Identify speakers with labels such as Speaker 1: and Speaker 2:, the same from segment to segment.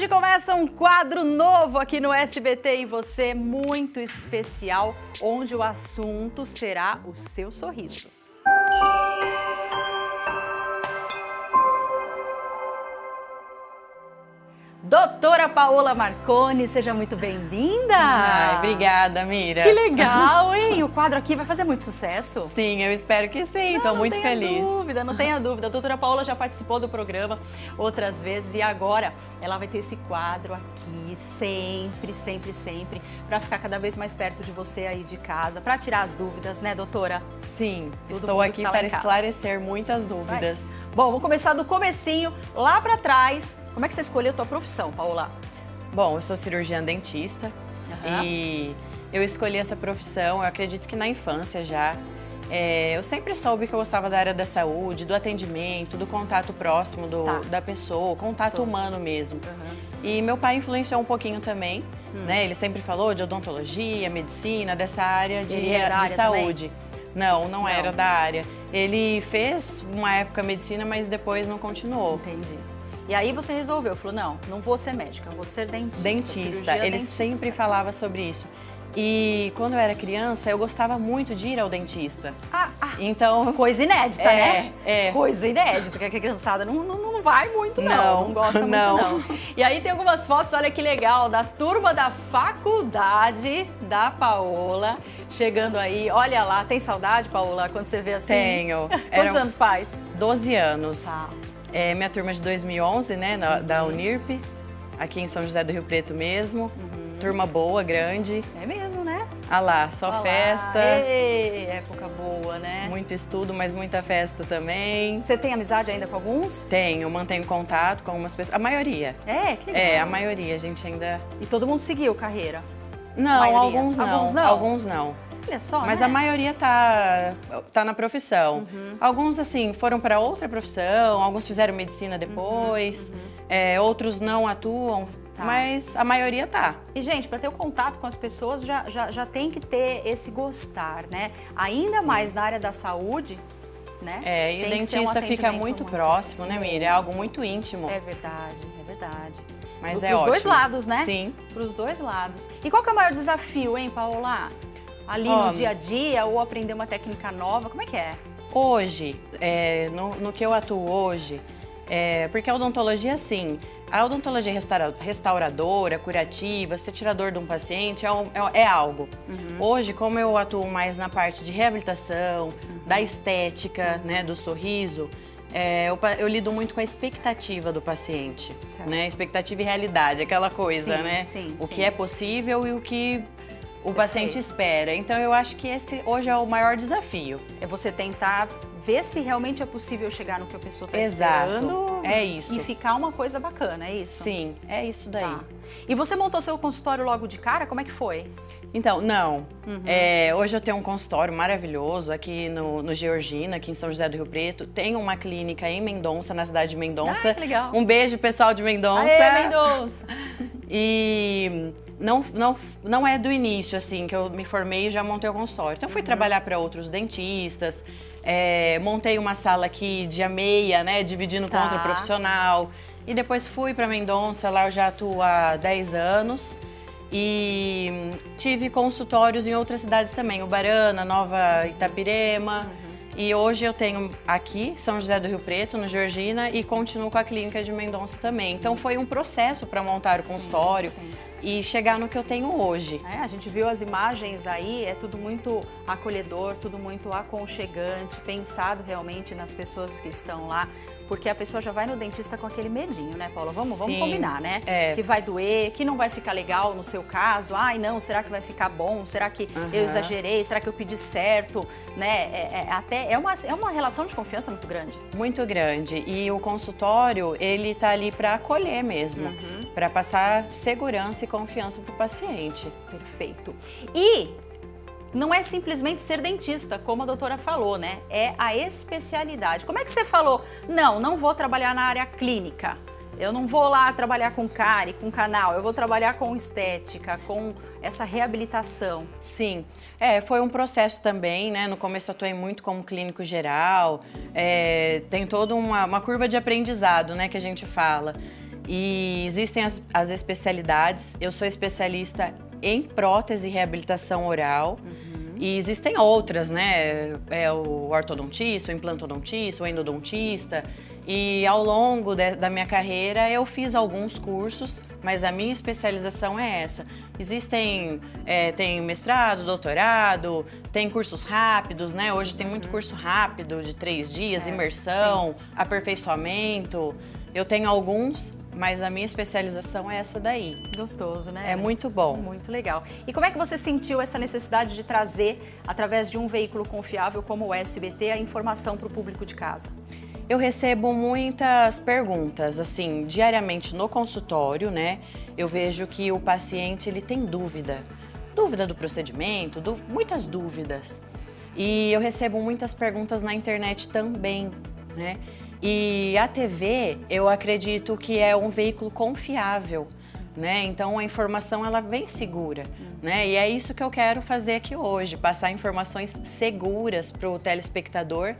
Speaker 1: hoje começa um quadro novo aqui no SBT e você, muito especial, onde o assunto será o seu sorriso. Doutora Paola Marconi, seja muito bem-vinda.
Speaker 2: Ai, obrigada, Mira.
Speaker 1: Que legal, hein? O quadro aqui vai fazer muito sucesso.
Speaker 2: Sim, eu espero que sim. Estou muito
Speaker 1: não
Speaker 2: feliz.
Speaker 1: Não tenha dúvida, não tenha dúvida. A doutora Paola já participou do programa outras vezes e agora ela vai ter esse quadro aqui sempre, sempre, sempre, para ficar cada vez mais perto de você aí de casa, para tirar as dúvidas, né, doutora?
Speaker 2: Sim, Todo estou aqui tá para esclarecer muitas dúvidas.
Speaker 1: Bom, vamos começar do comecinho, lá para trás. Como é que você escolheu a tua profissão, Paola?
Speaker 2: Bom, eu sou cirurgiã dentista uhum. e eu escolhi essa profissão, eu acredito que na infância já. É, eu sempre soube que eu gostava da área da saúde, do atendimento, do contato próximo do, tá. da pessoa, contato Estou. humano mesmo. Uhum. E meu pai influenciou um pouquinho também, hum. né? Ele sempre falou de odontologia, medicina, dessa área de, de área saúde. Também? Não, não, não, era da área. Ele fez uma época medicina, mas depois não continuou.
Speaker 1: Entendi. E aí você resolveu, falou, não, não vou ser médica, vou ser dentista.
Speaker 2: Dentista, ele
Speaker 1: dentista.
Speaker 2: sempre falava sobre isso. E quando eu era criança, eu gostava muito de ir ao dentista.
Speaker 1: Ah, ah então. Coisa inédita,
Speaker 2: é,
Speaker 1: né?
Speaker 2: É.
Speaker 1: Coisa inédita, que a criançada não, não, não vai muito, não. Não, não gosta não. muito, não. E aí tem algumas fotos, olha que legal, da turma da faculdade da Paola. Chegando aí, olha lá, tem saudade, Paola, quando você vê assim?
Speaker 2: Tenho.
Speaker 1: Quantos Eram anos faz?
Speaker 2: 12 anos. Tá. É minha turma de 2011, né, na, da Unirp, aqui em São José do Rio Preto mesmo. Uhum. Turma boa, grande.
Speaker 1: É mesmo, né?
Speaker 2: Ah lá, só ah festa.
Speaker 1: Ei, época boa, né?
Speaker 2: Muito estudo, mas muita festa também.
Speaker 1: Você tem amizade ainda com alguns?
Speaker 2: Tenho, mantenho contato com algumas pessoas. A maioria.
Speaker 1: É, que legal.
Speaker 2: É, a maioria, a gente ainda.
Speaker 1: E todo mundo seguiu carreira?
Speaker 2: Não, alguns não. Alguns não. Alguns não.
Speaker 1: Olha só,
Speaker 2: Mas
Speaker 1: né?
Speaker 2: a maioria tá, tá na profissão. Uhum. Alguns, assim, foram para outra profissão, alguns fizeram medicina depois, uhum. Uhum. É, outros não atuam, tá. mas a maioria tá.
Speaker 1: E, gente, para ter o contato com as pessoas, já, já, já tem que ter esse gostar, né? Ainda Sim. mais na área da saúde, né?
Speaker 2: É, e o dentista um fica muito, muito próximo, né, Miriam? É algo muito íntimo.
Speaker 1: É verdade, é verdade.
Speaker 2: Mas
Speaker 1: Do,
Speaker 2: é Para
Speaker 1: os dois lados, né?
Speaker 2: Sim.
Speaker 1: Para os dois lados. E qual que é o maior desafio, hein, Paola? Ali oh, no dia a dia ou aprender uma técnica nova? Como é que é?
Speaker 2: Hoje, é, no, no, que eu atuo hoje, é, porque a odontologia, sim, a odontologia restaura, restauradora, curativa, ser tirador de um paciente é, um, é, é algo. Uhum. Hoje, como eu atuo mais na parte de reabilitação, uhum. da estética, uhum. né, do sorriso, é, eu, eu, lido muito com a expectativa do paciente, certo. né? Expectativa e realidade, aquela coisa,
Speaker 1: sim,
Speaker 2: né?
Speaker 1: Sim,
Speaker 2: o
Speaker 1: sim.
Speaker 2: que é possível e o que o paciente espera. Então eu acho que esse hoje é o maior desafio.
Speaker 1: É você tentar ver se realmente é possível chegar no que a pessoa está esperando.
Speaker 2: É isso.
Speaker 1: E ficar uma coisa bacana, é isso?
Speaker 2: Sim, é isso daí. Tá.
Speaker 1: E você montou seu consultório logo de cara? Como é que foi?
Speaker 2: Então, não. Uhum. É, hoje eu tenho um consultório maravilhoso aqui no, no, Georgina, aqui em São José do Rio Preto. Tenho uma clínica em Mendonça, na cidade de Mendonça.
Speaker 1: Ah, que legal.
Speaker 2: Um beijo, pessoal de Mendonça.
Speaker 1: Aê, Mendonça!
Speaker 2: E não, não, não é do início, assim, que eu me formei e já montei o consultório. Então, fui uhum. trabalhar para outros dentistas, é, montei uma sala aqui de meia, né, dividindo tá. com outro profissional. E depois fui para Mendonça, lá eu já atuo há 10 anos. E tive consultórios em outras cidades também, Ubarana, Nova Itapirema. Uhum. E hoje eu tenho aqui, São José do Rio Preto, no Georgina, e continuo com a clínica de Mendonça também. Então foi um processo para montar o consultório. Sim, sim e chegar no que eu tenho hoje.
Speaker 1: É, a gente viu as imagens aí, é tudo muito acolhedor, tudo muito aconchegante, pensado realmente nas pessoas que estão lá, porque a pessoa já vai no dentista com aquele medinho, né, Paula? Vamos, vamos combinar, né?
Speaker 2: É.
Speaker 1: Que vai doer, que não vai ficar legal no seu caso. Ai, não, será que vai ficar bom? Será que uhum. eu exagerei? Será que eu pedi certo? Né? É, é, até é uma, é uma relação de confiança muito grande.
Speaker 2: Muito grande. E o consultório, ele tá ali para acolher mesmo, uhum. para passar segurança e confiança para o paciente.
Speaker 1: Perfeito. E não é simplesmente ser dentista, como a doutora falou, né? É a especialidade. Como é que você falou? Não, não vou trabalhar na área clínica. Eu não vou lá trabalhar com cárie, com canal, eu vou trabalhar com estética, com essa reabilitação.
Speaker 2: Sim, é, foi um processo também, né? No começo eu atuei muito como clínico geral, é, tem toda uma, uma curva de aprendizado, né, que a gente fala. E existem as, as especialidades. Eu sou especialista em prótese e reabilitação oral. Uhum. E existem outras, né? É o ortodontista, o implantodontista, o endodontista. E ao longo de, da minha carreira eu fiz alguns cursos, mas a minha especialização é essa. Existem, é, tem mestrado, doutorado, tem cursos rápidos, né? Hoje tem muito curso rápido de três dias, é, imersão, sim. aperfeiçoamento. Eu tenho alguns, mas a minha especialização é essa daí.
Speaker 1: Gostoso, né?
Speaker 2: É muito bom.
Speaker 1: Muito legal. E como é que você sentiu essa necessidade de trazer, através de um veículo confiável como o SBT, a informação para o público de casa?
Speaker 2: Eu recebo muitas perguntas, assim, diariamente no consultório, né? Eu vejo que o paciente ele tem dúvida, dúvida do procedimento, muitas dúvidas. E eu recebo muitas perguntas na internet também, né? E a TV, eu acredito que é um veículo confiável, Sim. né? Então a informação ela vem segura, hum. né? E é isso que eu quero fazer aqui hoje, passar informações seguras para o telespectador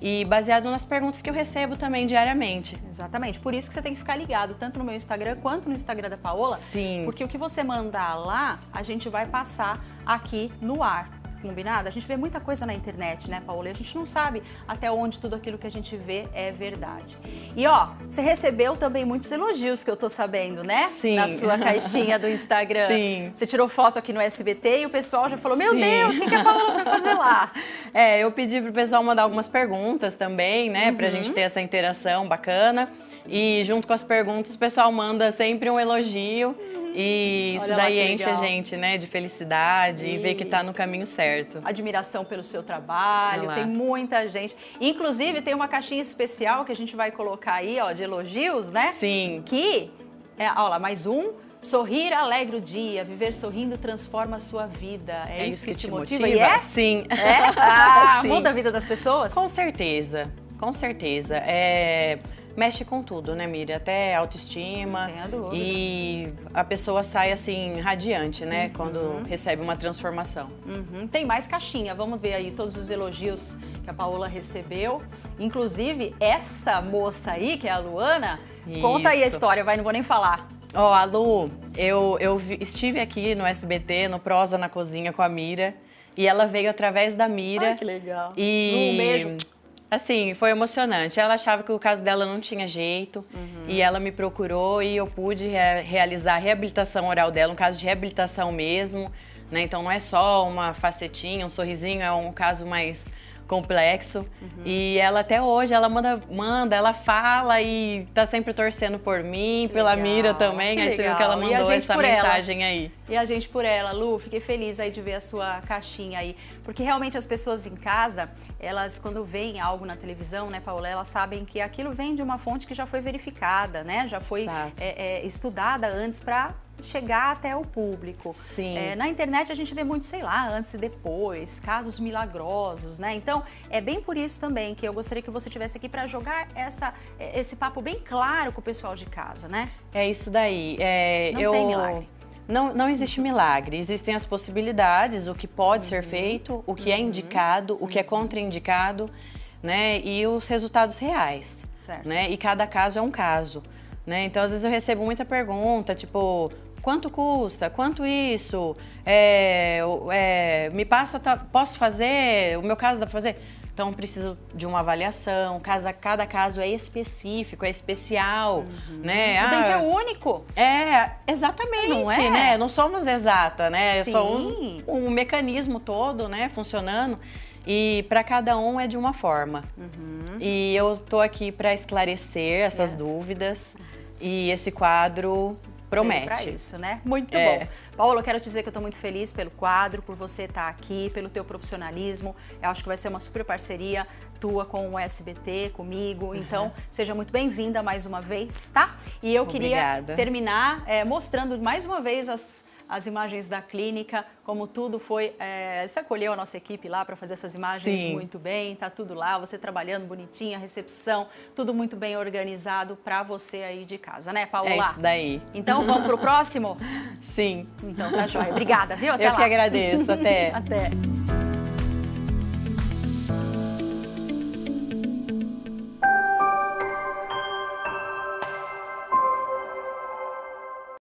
Speaker 2: e baseado nas perguntas que eu recebo também diariamente.
Speaker 1: Exatamente. Por isso que você tem que ficar ligado tanto no meu Instagram quanto no Instagram da Paola.
Speaker 2: Sim.
Speaker 1: Porque o que você mandar lá, a gente vai passar aqui no ar combinado? A gente vê muita coisa na internet, né, Paola? E a gente não sabe até onde tudo aquilo que a gente vê é verdade. E ó, você recebeu também muitos elogios que eu tô sabendo, né?
Speaker 2: Sim.
Speaker 1: Na sua caixinha do Instagram.
Speaker 2: Sim.
Speaker 1: Você tirou foto aqui no SBT e o pessoal já falou: Meu Sim. Deus, o que, que a Paola foi fazer lá?
Speaker 2: É, eu pedi pro pessoal mandar algumas perguntas também, né? Uhum. Pra gente ter essa interação bacana. E junto com as perguntas, o pessoal manda sempre um elogio. E isso daí enche a gente, né, de felicidade e, e ver que está no caminho certo.
Speaker 1: Admiração pelo seu trabalho, tem muita gente. Inclusive, tem uma caixinha especial que a gente vai colocar aí, ó, de elogios, né?
Speaker 2: Sim.
Speaker 1: Que, é, lá, mais um. Sorrir alegra o dia, viver sorrindo transforma a sua vida. É, é isso, que, que, te motiva? motiva? E é?
Speaker 2: Sim.
Speaker 1: É? Ah, Sim. Muda a vida das pessoas?
Speaker 2: Com certeza, com certeza. É mexe com tudo, né, Miriam? Até autoestima.
Speaker 1: Tem a dúvida.
Speaker 2: E a pessoa sai assim radiante, né, uhum. quando recebe uma transformação.
Speaker 1: Uhum. Tem mais caixinha. Vamos ver aí todos os elogios que a Paola recebeu. Inclusive, essa moça aí, que é a Luana, Isso. conta aí a história, vai, não vou nem falar.
Speaker 2: Ó, oh, a Lu, eu, eu estive aqui no SBT, no Prosa na Cozinha com a Mira. E ela veio através da Mira.
Speaker 1: Ai, que legal.
Speaker 2: E...
Speaker 1: Um beijo.
Speaker 2: Assim, foi emocionante. Ela achava que o caso dela não tinha jeito uhum. e ela me procurou e eu pude re realizar a reabilitação oral dela, um caso de reabilitação mesmo, né? Então não é só uma facetinha, um sorrisinho, é um caso mais complexo. Uhum. E ela até hoje, ela manda, manda, ela fala e tá sempre torcendo por mim, que pela legal. Mira também. Que aí você viu que ela mandou essa mensagem
Speaker 1: ela.
Speaker 2: aí.
Speaker 1: E a gente por ela, Lu, fiquei feliz aí de ver a sua caixinha aí. Porque realmente as pessoas em casa, elas quando veem algo na televisão, né, Paula, elas sabem que aquilo vem de uma fonte que já foi verificada, né? Já foi é, é, estudada antes para chegar até o público.
Speaker 2: Sim. É,
Speaker 1: na internet a gente vê muito, sei lá, antes e depois, casos milagrosos, né? Então, é bem por isso também que eu gostaria que você tivesse aqui para jogar essa, esse papo bem claro com o pessoal de casa, né?
Speaker 2: É isso daí. É,
Speaker 1: Não
Speaker 2: eu...
Speaker 1: tem milagre.
Speaker 2: Não, não existe milagre. Existem as possibilidades, o que pode uhum. ser feito, o que é uhum. é indicado, o que é contraindicado, né? E os resultados reais.
Speaker 1: Certo.
Speaker 2: Né? E cada caso é um caso. Né? Então, às vezes eu recebo muita pergunta, tipo, Quanto custa? Quanto isso? É, é, me passa, tá, posso fazer? O meu caso dá para fazer? Então, preciso de uma avaliação. Cada, cada caso é específico, é especial, uhum. né?
Speaker 1: O ah, dente é único.
Speaker 2: É, exatamente, Não é? né? Não somos exata, né?
Speaker 1: Sim.
Speaker 2: Somos um mecanismo todo, né, funcionando. E para cada um é de uma forma. Uhum. E eu tô aqui para esclarecer essas é. dúvidas. E esse quadro Promete.
Speaker 1: Para isso, né? Muito é. bom. Paulo, eu quero te dizer que eu estou muito feliz pelo quadro, por você estar tá aqui, pelo teu profissionalismo. Eu acho que vai ser uma super parceria tua com o SBT, comigo. Uhum. Então, seja muito bem-vinda mais uma vez, tá? E eu
Speaker 2: Obrigada.
Speaker 1: queria terminar é, mostrando mais uma vez as as imagens da clínica, como tudo foi. É, você acolheu a nossa equipe lá para fazer essas imagens
Speaker 2: Sim.
Speaker 1: muito bem, tá tudo lá, você trabalhando bonitinha, recepção, tudo muito bem organizado para você aí de casa, né, Paula?
Speaker 2: É isso daí.
Speaker 1: Então vamos pro próximo?
Speaker 2: Sim.
Speaker 1: Então tá jóia. Obrigada, viu? Até
Speaker 2: Eu
Speaker 1: lá.
Speaker 2: que agradeço. Até.
Speaker 1: Até.